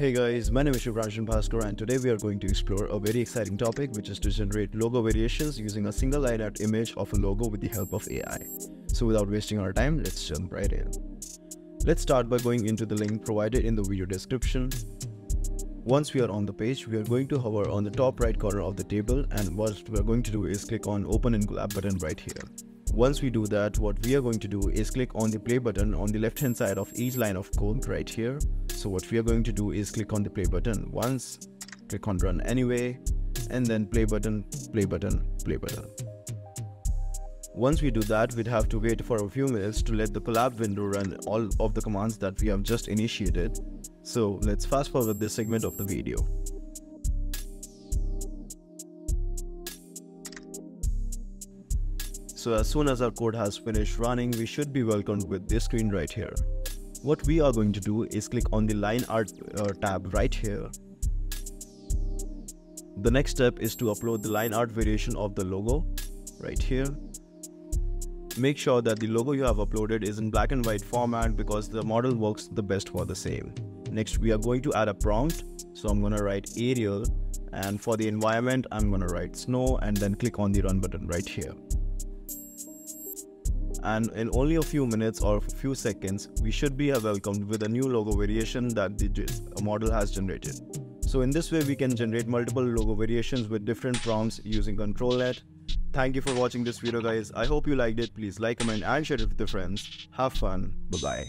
Hey guys, my name is Shubhransh Bhaskar and today we are going to explore a very exciting topic which is to generate logo variations using a single line art image of a logo with the help of AI. So without wasting our time, let's jump right in. Let's start by going into the link provided in the video description. Once we are on the page, we are going to hover on the top right corner of the table and what we are going to do is click on open in Colab button right here. Once we do that, what we are going to do is click on the play button on the left hand side of each line of code right here. So what we are going to do is click on the play button once, click on run anyway, and then play button, play button, play button. Once we do that, we'd have to wait for a few minutes to let the Colab window run all of the commands that we have just initiated. So let's fast forward this segment of the video. So as soon as our code has finished running, we should be welcomed with this screen right here. What we are going to do is click on the line art uh, tab right here. The next step is to upload the line art variation of the logo right here Make sure that the logo you have uploaded is in black and white format because the model works the best for the same. Next, we are going to add a prompt. So I'm going to write Arial and for the environment, I'm going to write snow and then click on the run button right here. And in only a few minutes or few seconds, we should be welcomed with a new logo variation that the model has generated. So in this way, we can generate multiple logo variations with different prompts using Control-Net Thank you for watching this video guys. I hope you liked it. Please like, comment and share it with your friends. Have fun. Bye-bye.